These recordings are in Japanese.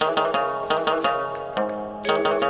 Thank you.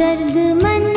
दर्द मन